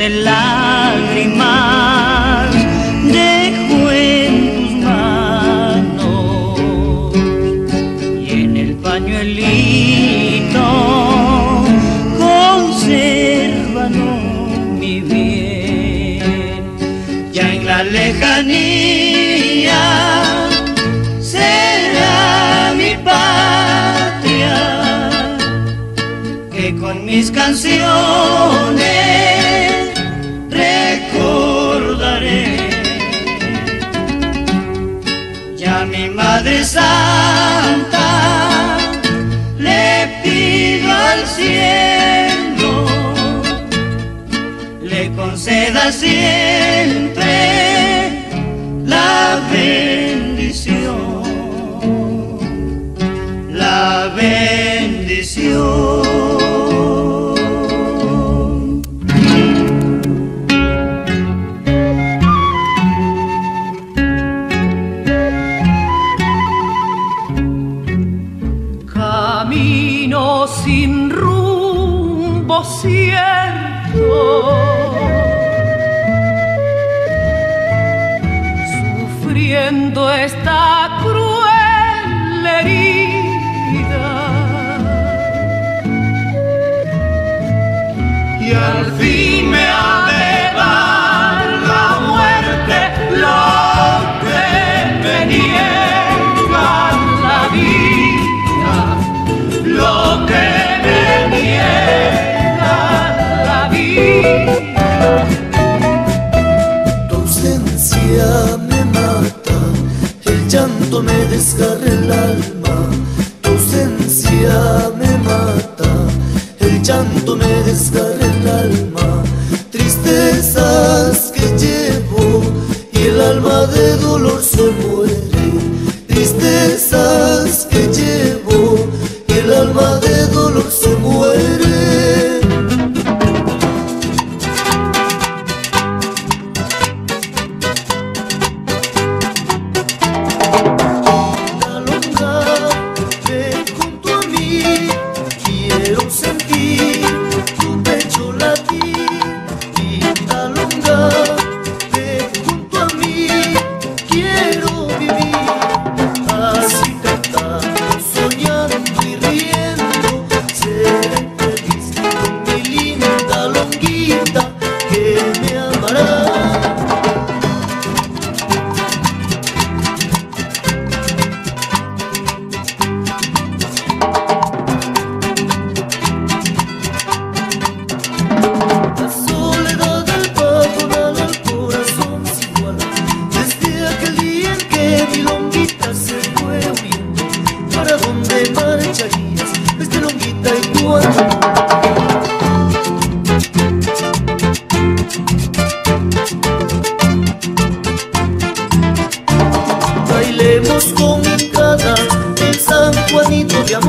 de lágrimas dejo en tus manos y en el pañuelito consérvanos mi bien ya en la lejanía será mi patria que con mis canciones. a mi Madre Santa le pido al cielo, le conceda siempre la bendición, la bendición. cierto. Sufriendo esta cruel herida. Y al fin. me desgarra el alma, tu ausencia me mata, el llanto me desgarra.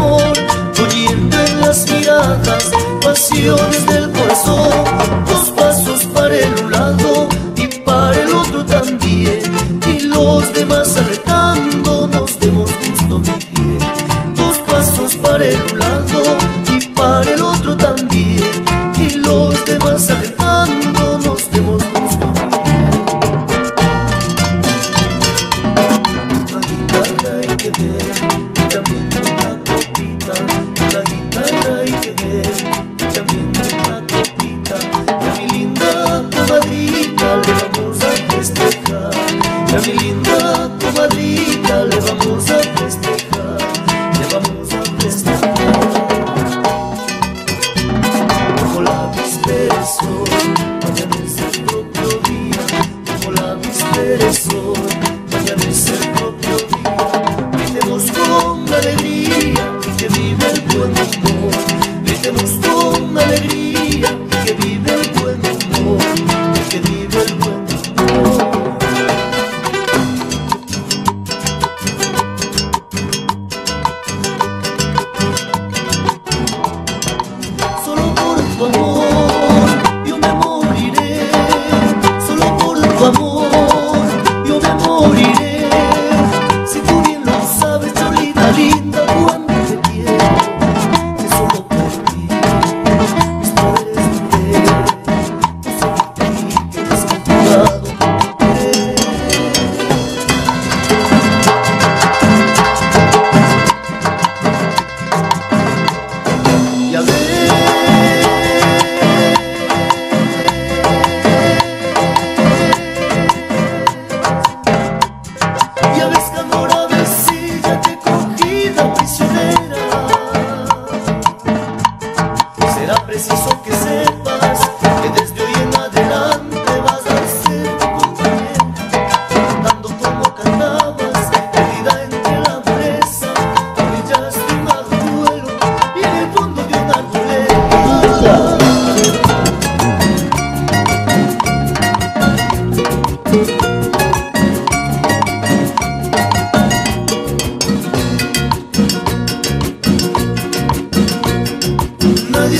amor, en las miradas, pasiones del corazón, Dos pasos para el un lado y para el otro también, y los demás arretando nos demos gusto pie. dos pasos para el un lado y para el otro también, y los demás arretando Ya mi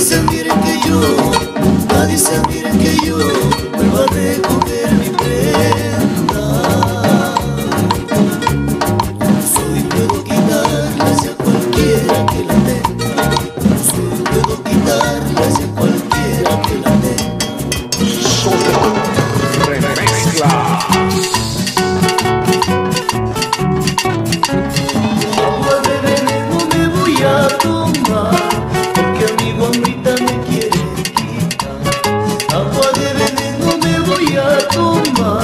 It's a beautiful more.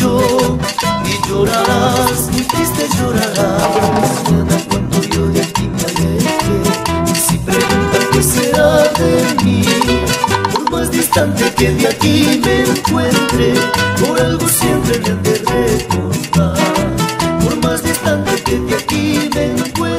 yo y llorarás, muy triste llorarás. Mañana cuando yo de aquí me aleje, y si preguntas pues qué será de mí, por más distante que de aquí me encuentre, por algo siempre me han de recordar. Por más distante que de aquí me encuentre.